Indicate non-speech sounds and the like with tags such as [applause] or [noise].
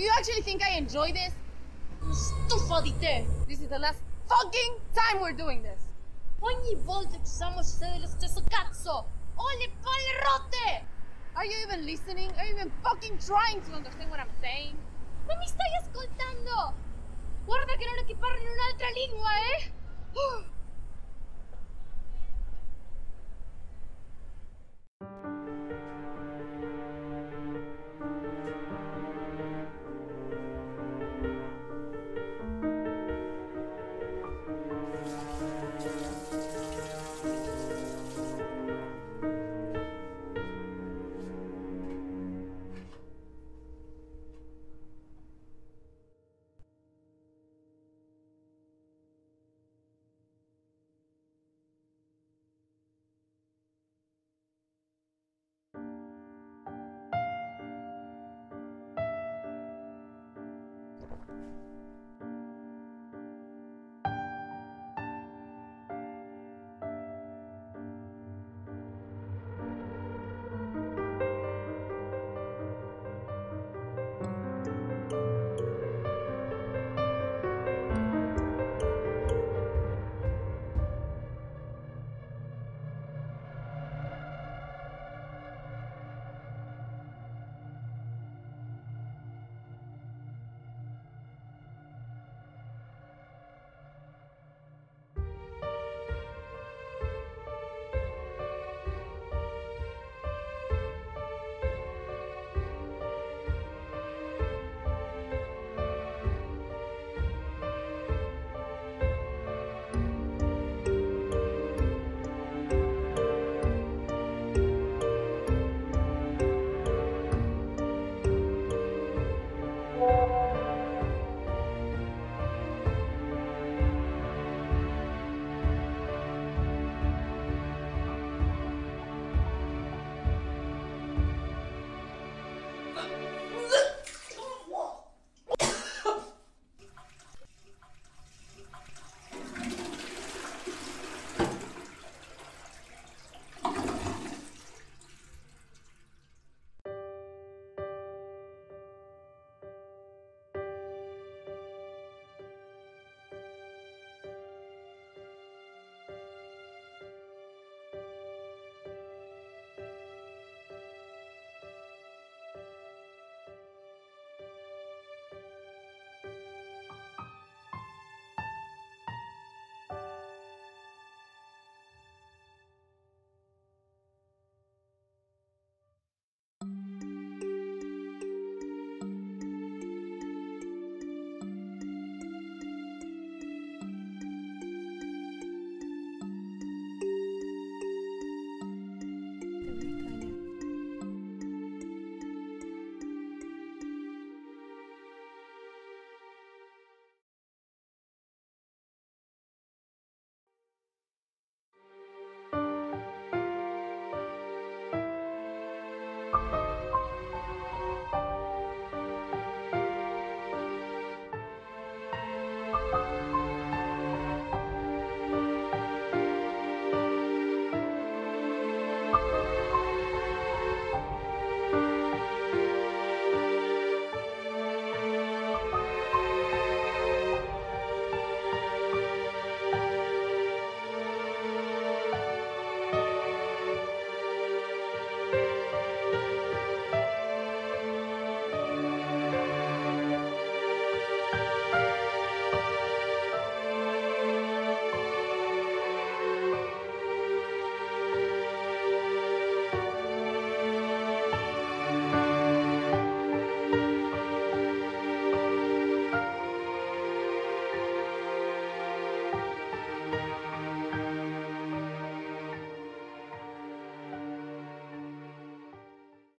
Do you actually think I enjoy this? Stufo di te! This is the last fucking time we're doing this. Ogni volta che siamo sei lo stesso cazzo! Ho le palle rotte! Are you even listening? Are you even fucking trying to understand what I'm saying? Non mi stai ascoltando? Guarda che non è che parli in un'altra lingua, eh? [gasps] [gasps]